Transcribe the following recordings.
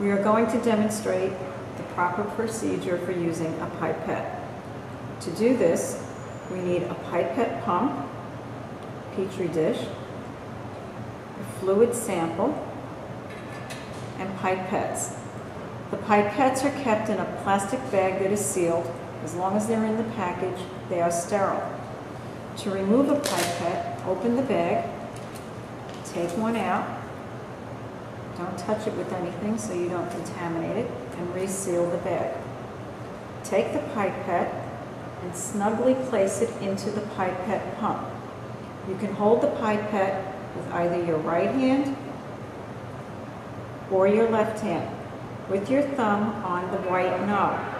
we are going to demonstrate the proper procedure for using a pipette. To do this, we need a pipette pump, petri dish, a fluid sample, and pipettes. The pipettes are kept in a plastic bag that is sealed. As long as they're in the package, they are sterile. To remove a pipette, open the bag, take one out, don't touch it with anything so you don't contaminate it, and reseal the bag. Take the pipette and snugly place it into the pipette pump. You can hold the pipette with either your right hand or your left hand with your thumb on the white knob.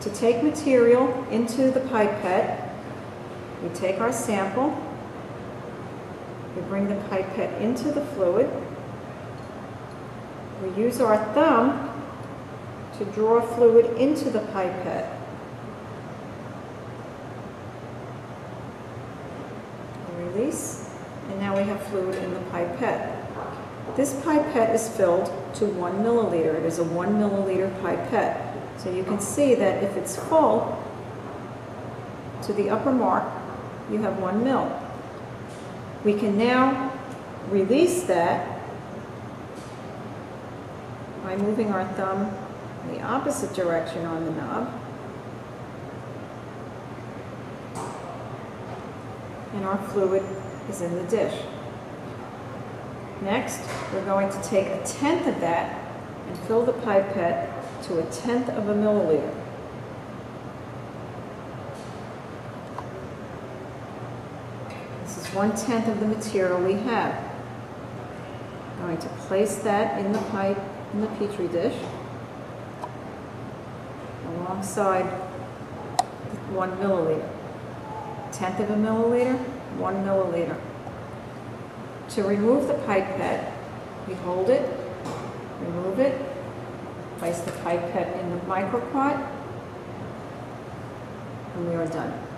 To take material into the pipette, we take our sample, we bring the pipette into the fluid, we use our thumb to draw fluid into the pipette. We release, and now we have fluid in the pipette. This pipette is filled to one milliliter. It is a one milliliter pipette. So you can see that if it's full to the upper mark, you have one mil. We can now release that by moving our thumb in the opposite direction on the knob. And our fluid is in the dish. Next, we're going to take a tenth of that and fill the pipette to a tenth of a milliliter. This is one tenth of the material we have. I'm going to place that in the pipe, in the petri dish, alongside one milliliter. Tenth of a milliliter, one milliliter. To remove the pipette, we hold it, remove it, place the pipette in the micropot, and we are done.